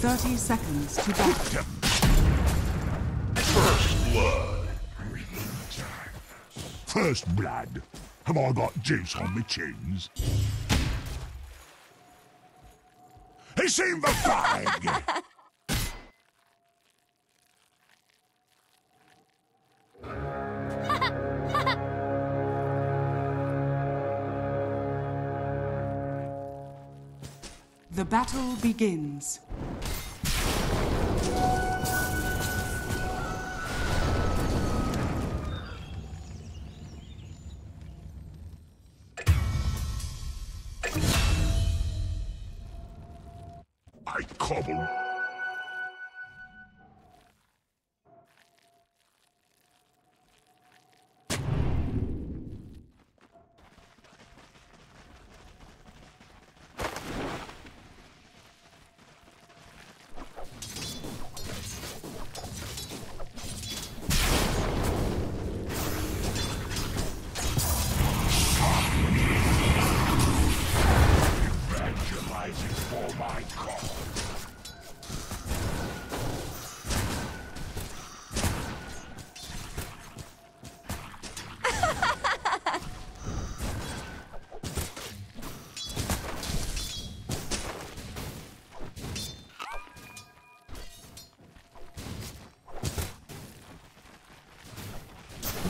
30 seconds to battle. First blood. First blood. Have I got juice on my chins? He seen the flag! The battle begins.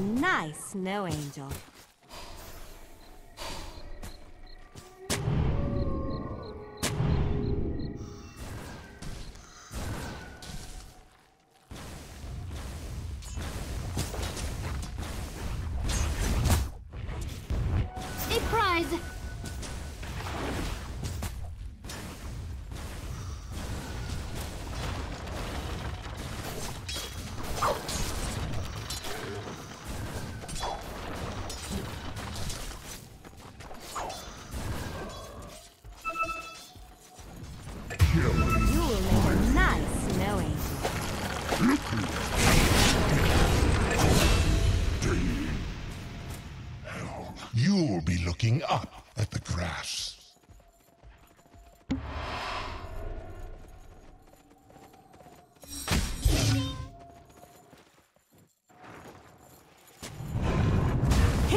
A nice snow angel.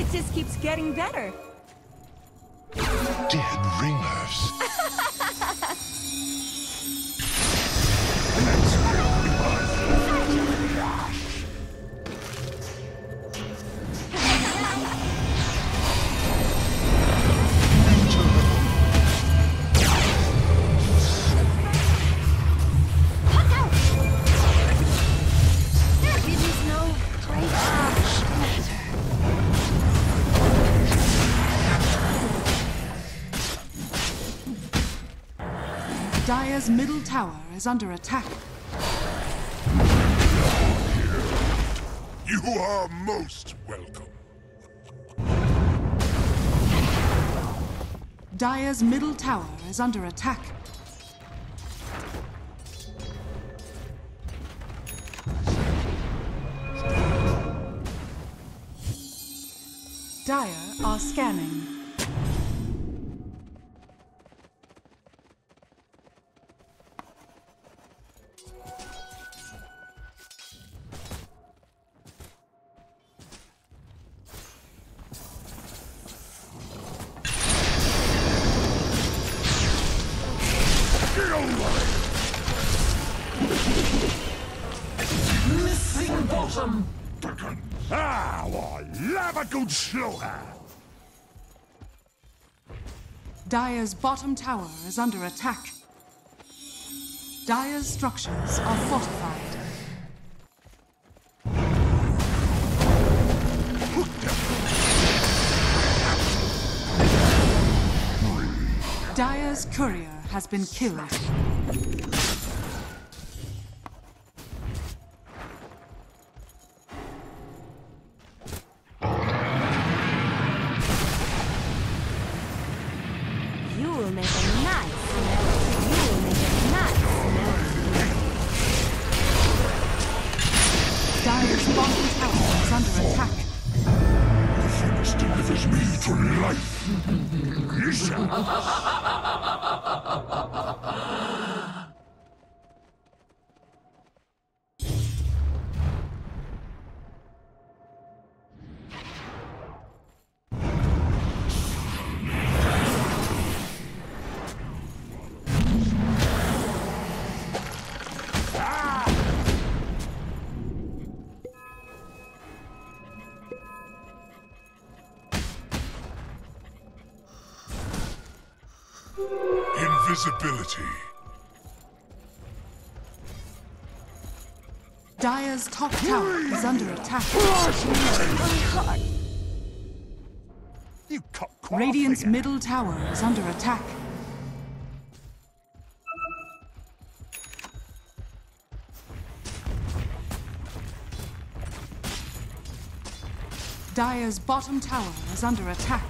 It just keeps getting better. Dead ringers. Dire's middle tower is under attack. You are most welcome. Dire's middle tower is under attack. Dire are scanning. Dire's bottom tower is under attack. Dire's structures are fortified. Dire's courier has been killed. Make a nice. You will make a nice. Dire's bottom tower is under attack. This delivers me to life. Listen. Invisibility. Dire's top tower is under attack. You Radiant's middle tower is under attack. Dire's bottom tower is under attack.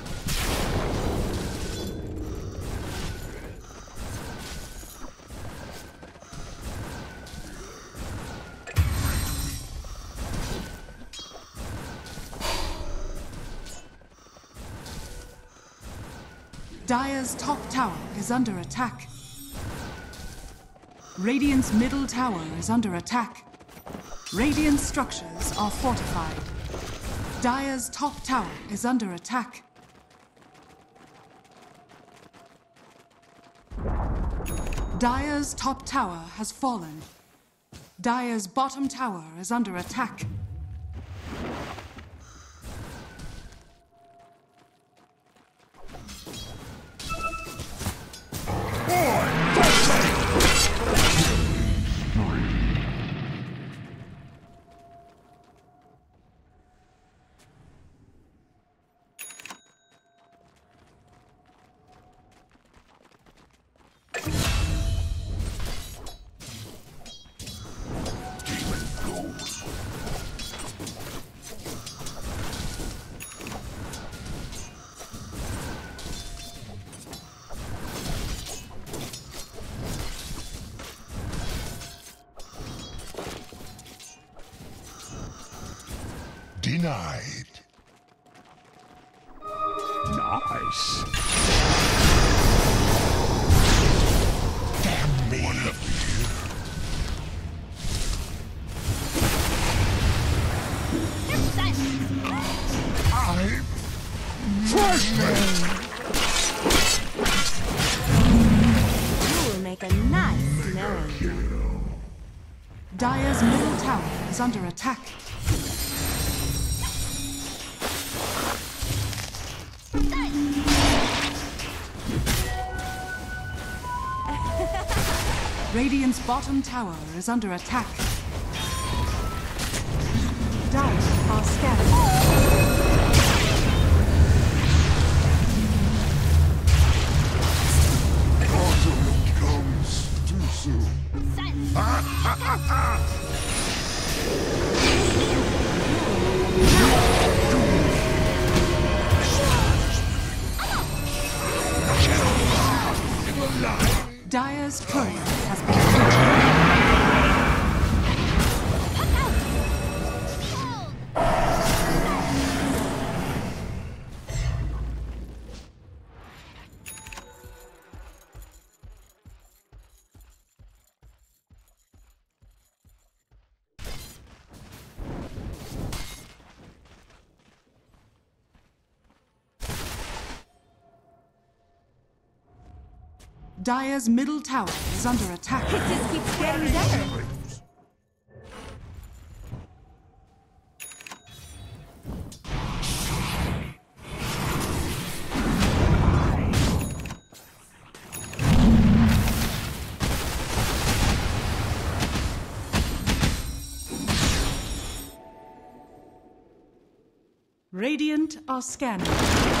Dire's top tower is under attack. Radiant's middle tower is under attack. Radiant structures are fortified. Dire's top tower is under attack. Dire's top tower has fallen. Dire's bottom tower is under attack. You will make a nice melody. Dire's middle tower is under attack. Radiant's bottom tower is under attack. Dire are scattered. Dire's middle tower is under attack. It just keeps getting better. Radiant are scanning.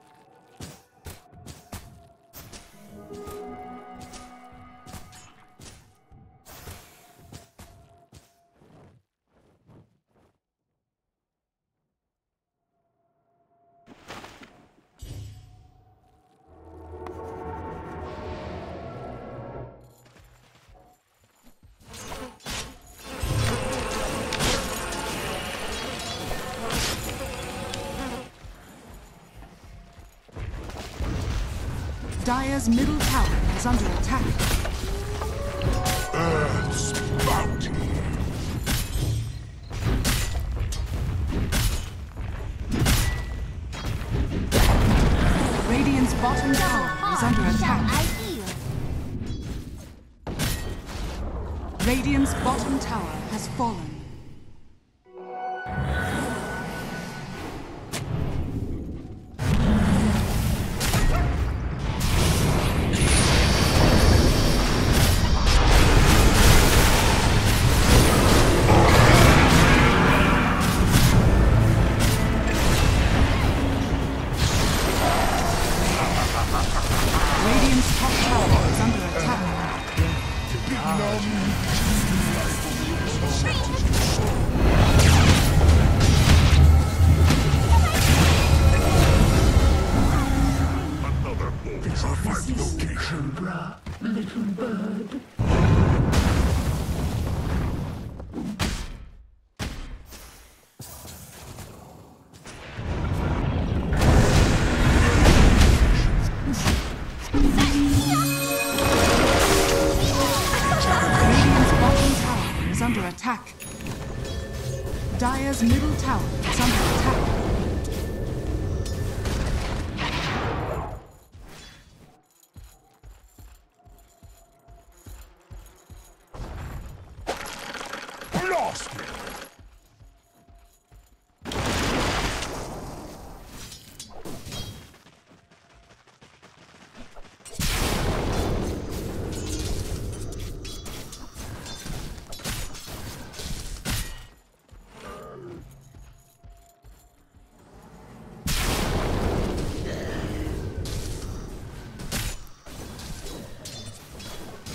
Dire's middle tower is under attack. Earth's bounty.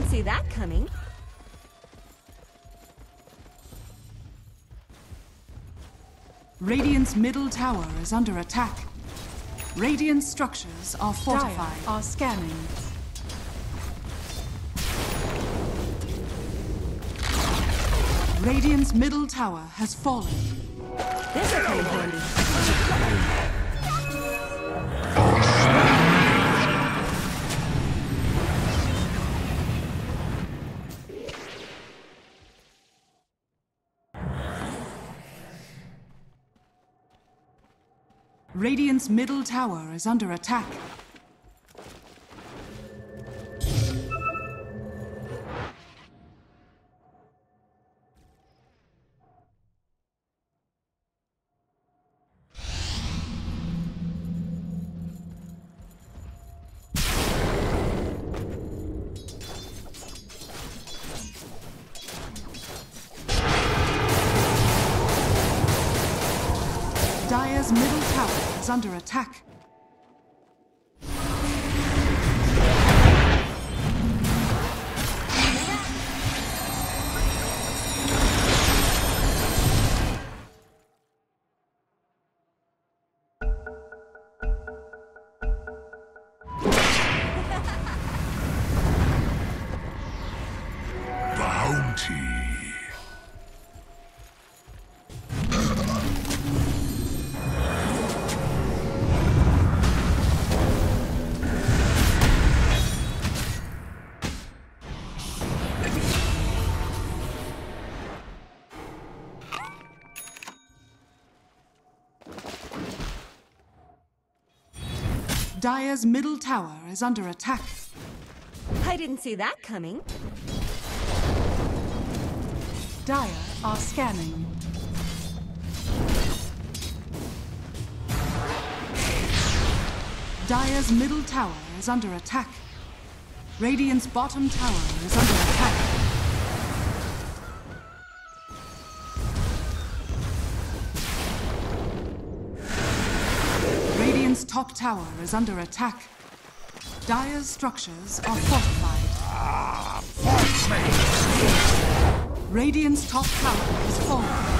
Didn't see that coming. Radiant's middle tower is under attack. Radiant structures are fortified. are scanning. Radiant's middle tower has fallen. This will come handy. Radiant's middle tower is under attack. Is under attack. Dire's middle tower is under attack. I didn't see that coming. Dire are scanning. Dire's middle tower is under attack. Radiant's bottom tower is under attack. Tower is under attack. Dire's structures are fortified. Ah, Radiant's top tower is falling.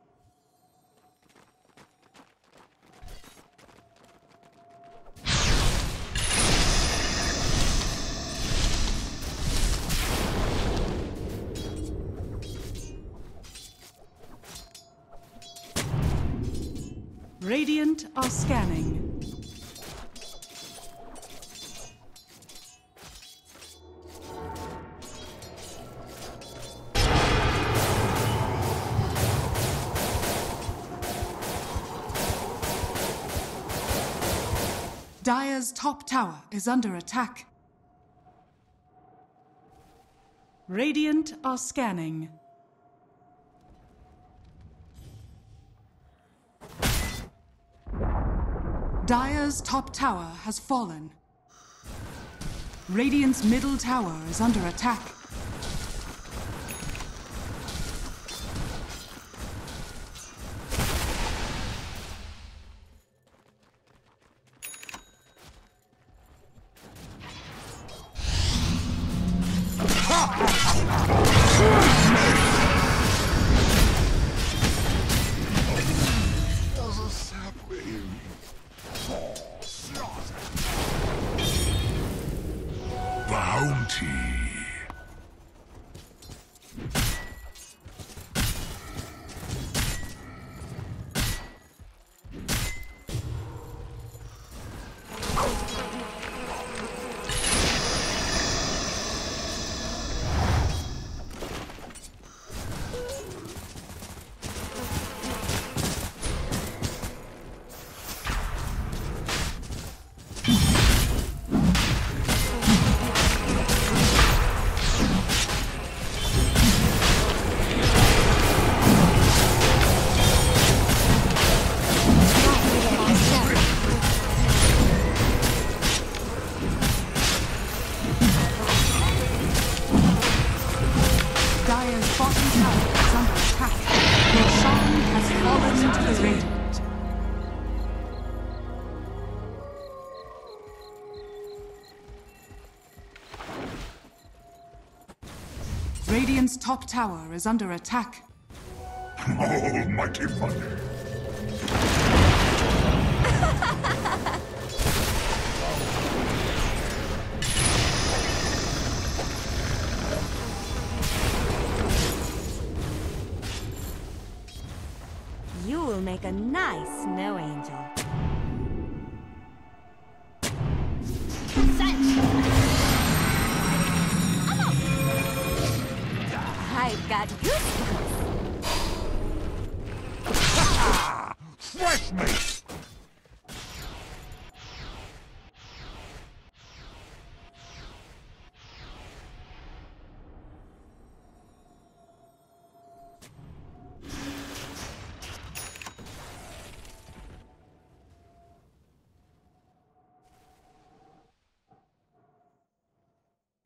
Radiant are scanning. Dire's top tower is under attack. Radiant are scanning. Top tower has fallen. Radiant's middle tower is under attack. Bounty. Radiant's top tower is under attack. Oh, Almighty funny. You will make a nice snow angel.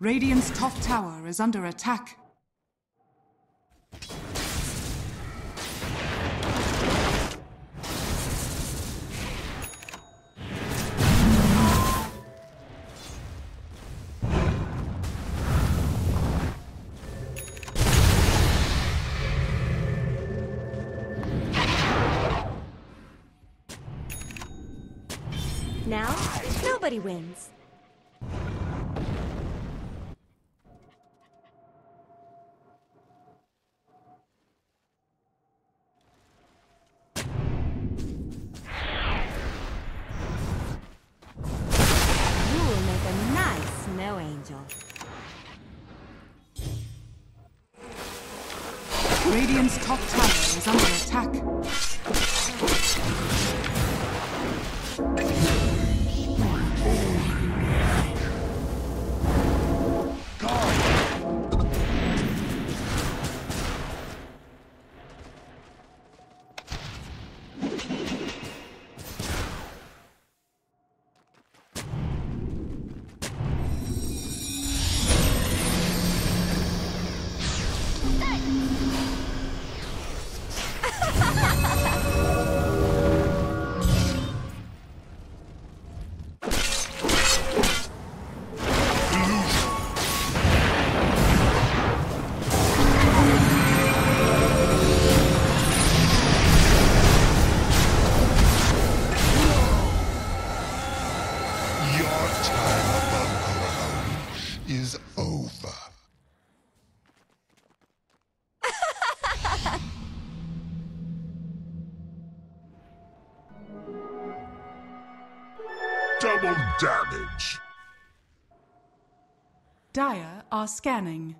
Radiant's top tower is under attack. Now, nobody wins. Radiant's top tower Dire are scanning.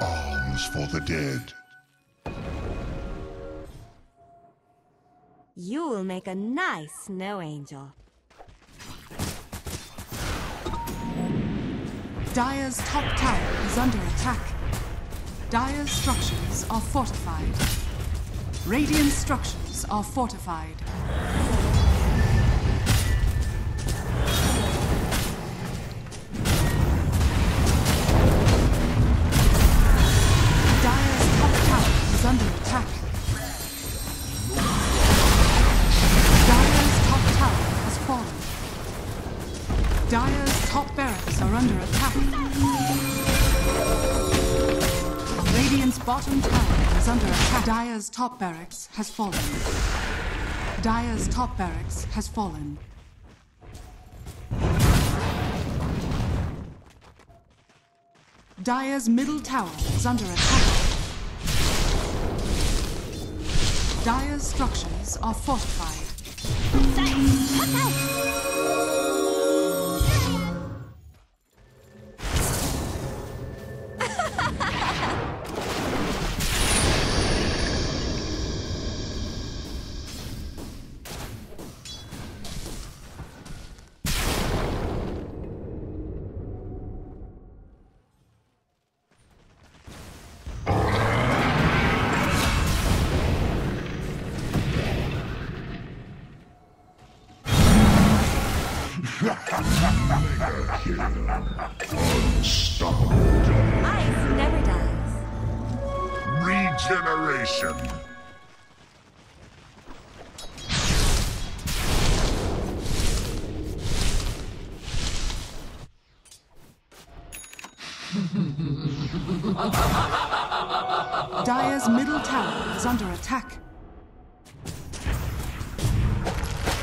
Alms for the dead. You will make a nice snow angel. Dire's top tower is under attack. Dire's structures are fortified. Radiant structures are fortified. Dire's top barracks are under attack. Radiant's bottom tower is under attack. Dire's top barracks has fallen. Dire's top barracks has fallen. Dire's middle tower is under attack. Dire's structures are fortified.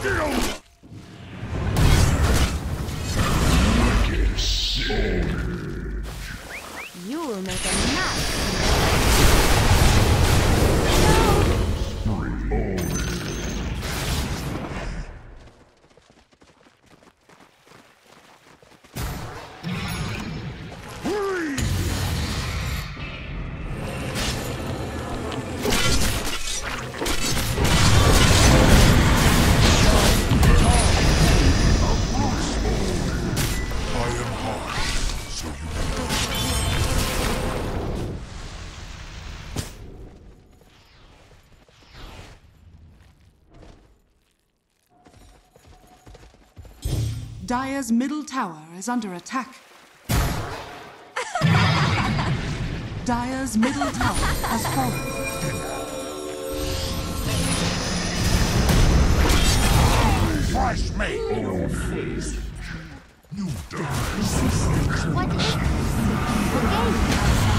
Get him! Dire's middle tower is under attack. Dire's middle tower has fallen. Fresh me. in face. You die. What is this? Again.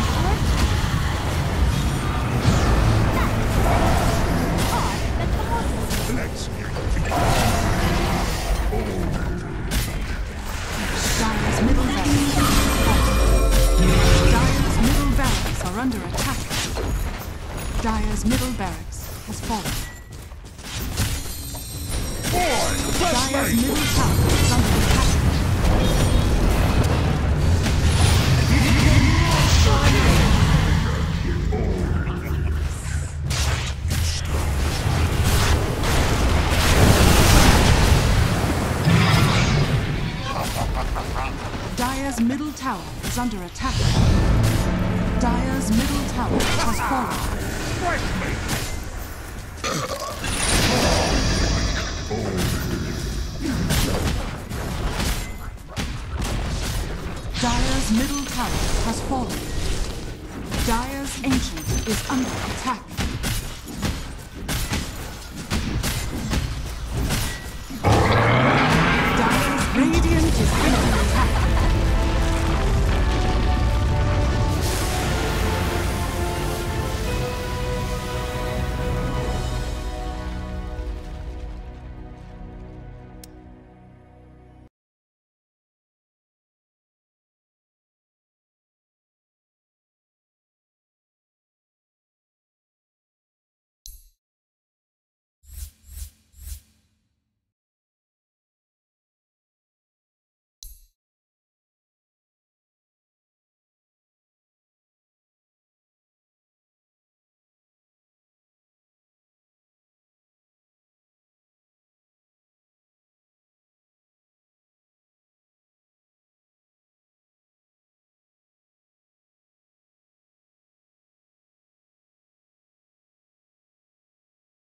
Dire's Ancient is under attack.